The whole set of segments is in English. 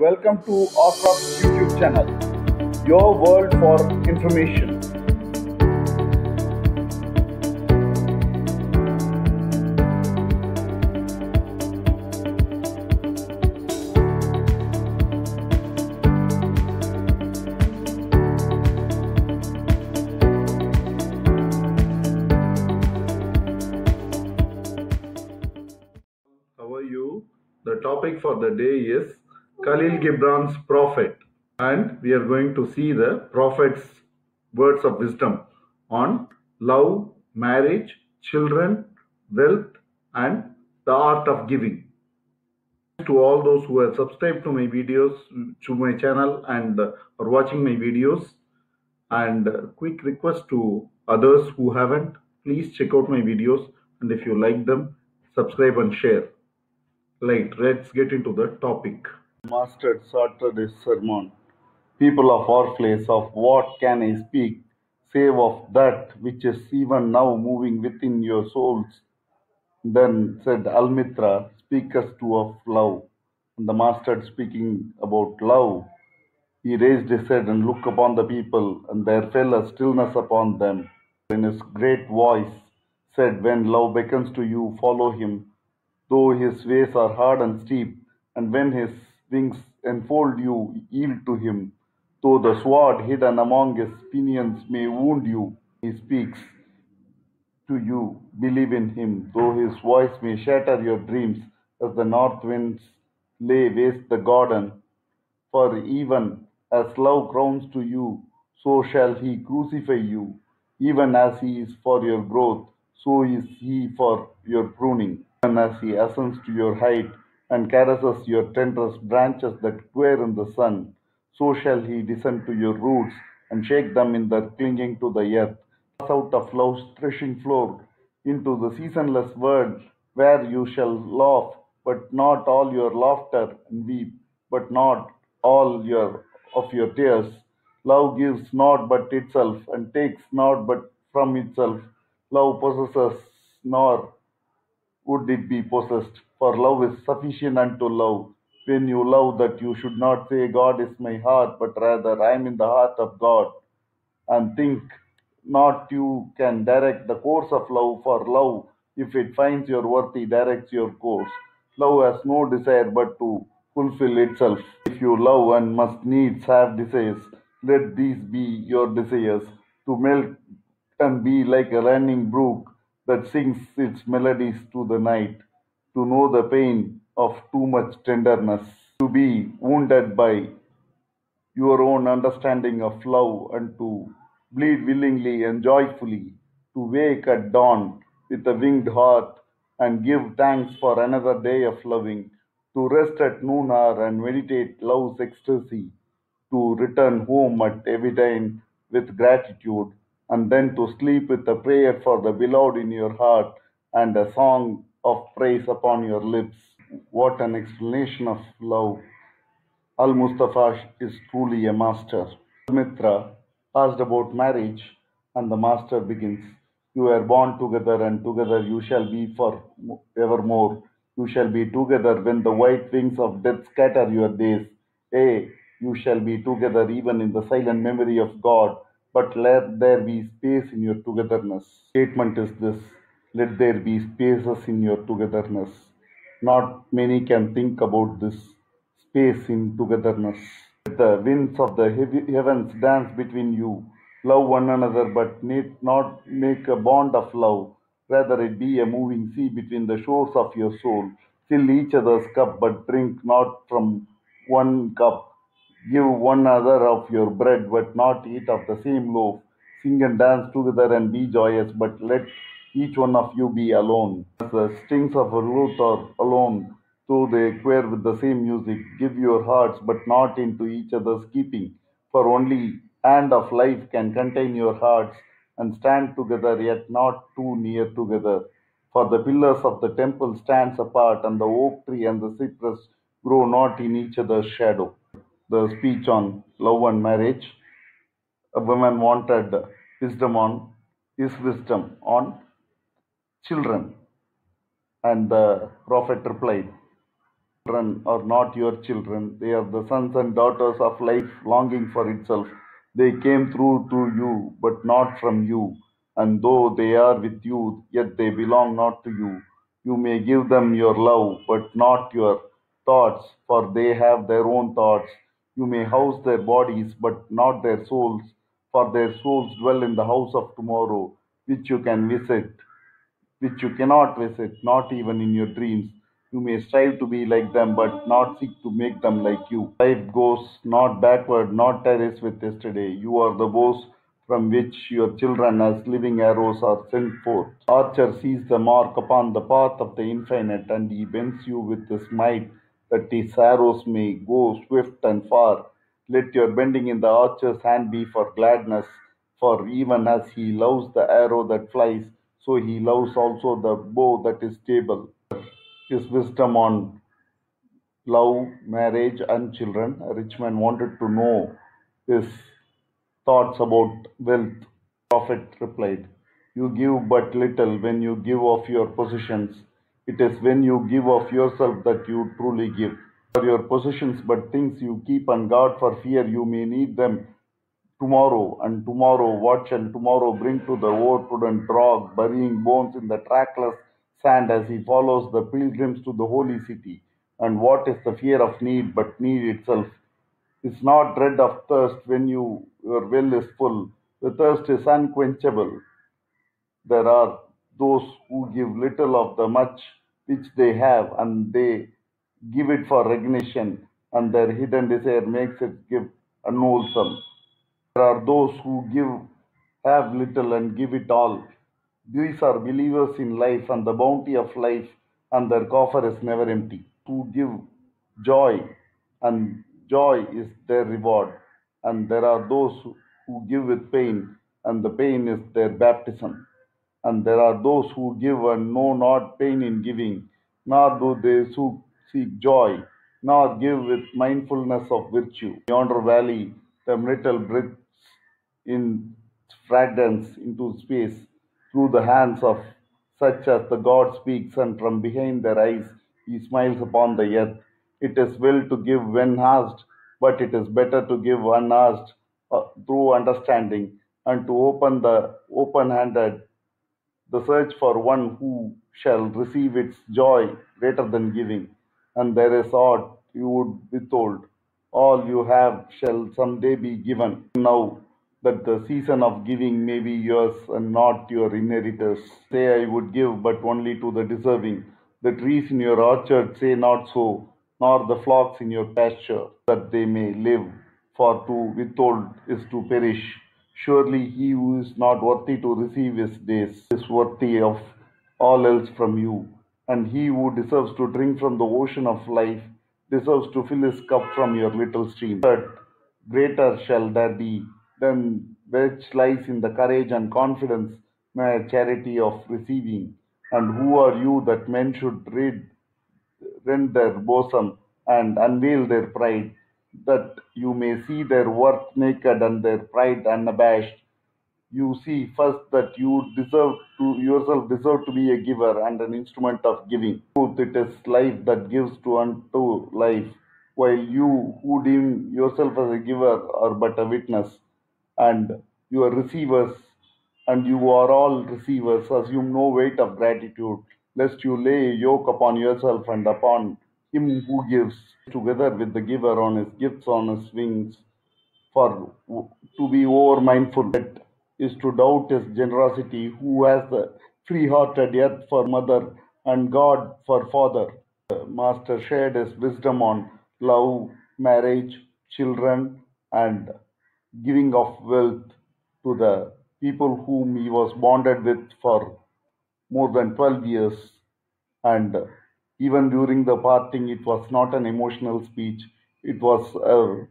Welcome to Orcroft's YouTube channel, your world for information. How are you? The topic for the day is Kahlil Gibran's Prophet, and we are going to see the Prophet's words of wisdom on love, marriage, children, wealth, and the art of giving. To all those who have subscribed to my videos, to my channel, and uh, are watching my videos, and uh, quick request to others who haven't, please check out my videos, and if you like them, subscribe and share. Right, let's get into the topic. Master started his sermon. People of Orphalese, of what can I speak, save of that which is even now moving within your souls? Then said Almitra, Speak us too of love. And the master speaking about love, he raised his head and looked upon the people, and there fell a stillness upon them. In his great voice said, When love beckons to you, follow him though his ways are hard and steep, and when his wings enfold you, yield to him. Though the sword hidden among his pinions may wound you, he speaks to you. Believe in him, though his voice may shatter your dreams, as the north winds lay waste the garden. For even as love crowns to you, so shall he crucify you. Even as he is for your growth, so is he for your pruning. Even as he ascends to your height and caresses your tenderest branches that quiver in the sun, so shall he descend to your roots and shake them in their clinging to the earth. Pass out of love's threshing floor into the seasonless world where you shall laugh, but not all your laughter, and weep, but not all your of your tears. Love gives not but itself, and takes not but from itself. Love possesses nor would it be possessed. For love is sufficient unto love. When you love that you should not say God is my heart, but rather I am in the heart of God. And think not you can direct the course of love, for love, if it finds your worthy, directs your course. Love has no desire but to fulfill itself. If you love and must needs have desires, let these be your desires, to melt and be like a running brook that sings its melodies to the night, to know the pain of too much tenderness, to be wounded by your own understanding of love, and to bleed willingly and joyfully, to wake at dawn with a winged heart and give thanks for another day of loving, to rest at noon hour and meditate love's ecstasy, to return home at eventide with gratitude, and then to sleep with a prayer for the beloved in your heart and a song of praise upon your lips. What an explanation of love! Al Mustafa is truly a master. Mitra asked about marriage, and the master begins You were born together, and together you shall be for evermore. You shall be together when the white wings of death scatter your days. Yea, you shall be together even in the silent memory of God. But let there be space in your togetherness. Statement is this let there be spaces in your togetherness. Not many can think about this space in togetherness. Let the winds of the heav- heavens dance between you. Love one another, but need not make a bond of love. Rather, it be a moving sea between the shores of your soul. Fill each other's cup, but drink not from one cup. Give one another of your bread, but not eat of the same loaf. Sing and dance together and be joyous, but let each one of you be alone. As the strings of a lute are alone, though they quiver with the same music, give your hearts, but not into each other's keeping. For only hand of life can contain your hearts and stand together, yet not too near together. For the pillars of the temple stands apart, and the oak tree and the cypress grow not in each other's shadow. The speech on love and marriage. A woman wanted wisdom on his wisdom on children. And the prophet replied, children are not your children. They are the sons and daughters of life longing for itself. They came through to you, but not from you. And though they are with you, yet they belong not to you. You may give them your love, but not your thoughts, for they have their own thoughts. You may house their bodies, but not their souls, for their souls dwell in the house of tomorrow, which you can visit which you cannot visit, not even in your dreams. You may strive to be like them, but not seek to make them like you. Life goes not backward, not terrace with yesterday. You are the bows from which your children, as living arrows, are sent forth. Archer sees the mark upon the path of the infinite, and he bends you with his might, that his arrows may go swift and far. Let your bending in the archer's hand be for gladness, for even as he loves the arrow that flies, so he loves also the bow that is stable. His wisdom on love, marriage, and children. A rich man wanted to know his thoughts about wealth. Prophet replied, You give but little when you give of your possessions. It is when you give of yourself that you truly give. For your possessions, but things you keep on guard for fear you may need them tomorrow, and tomorrow watch, and tomorrow bring to the overprudent dog, burying bones in the trackless sand as he follows the pilgrims to the holy city? And what is the fear of need but need itself? Is not dread of thirst when you, your well is full. The thirst is unquenchable. There are those who give little of the much which they have, and they give it for recognition, and their hidden desire makes it give unwholesome. There are those who give have little and give it all. These are believers in life and the bounty of life, and their coffer is never empty. Who give joy, and joy is their reward. And there are those who give with pain, and the pain is their baptism. And there are those who give and know not pain in giving, nor do they seek joy, nor give with mindfulness of virtue. Yonder valley, the myrtle breathes in fragrance into space through the hands of such as the God speaks, and from behind their eyes he smiles upon the earth. It is well to give when asked, but it is better to give unasked uh, through understanding, and to open the open-handed the search for one who shall receive its joy greater than giving, and there is aught you would withhold. All you have shall someday be given. Now that the season of giving may be yours and not your inheritors. Say, I would give, but only to the deserving. The trees in your orchard say not so, nor the flocks in your pasture, that they may live. For to withhold is to perish. Surely he who is not worthy to receive his days is worthy of all else from you. And he who deserves to drink from the ocean of life deserves to fill his cup from your little stream. But greater shall there be than which lies in the courage and confidence, my charity of receiving. And who are you that men should read, rend their bosom and unveil their pride, that you may see their worth naked and their pride unabashed? You see first that you deserve to yourself deserve to be a giver and an instrument of giving. Truth, it is life that gives to unto life, while you who deem yourself as a giver are but a witness and you are receivers and you are all receivers assume no weight of gratitude lest you lay a yoke upon yourself and upon him who gives together with the giver on his gifts on his wings for to be over mindful is to doubt his generosity who has the free-hearted earth for mother and god for father the master shared his wisdom on love marriage children and giving of wealth to the people whom he was bonded with for more than 12 years. And even during the parting, it was not an emotional speech, it was a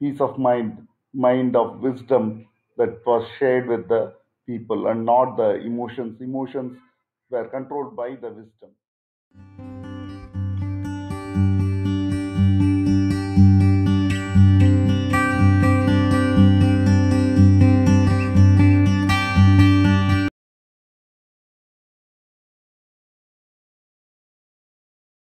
peace of mind, mind of wisdom that was shared with the people and not the emotions. Emotions were controlled by the wisdom.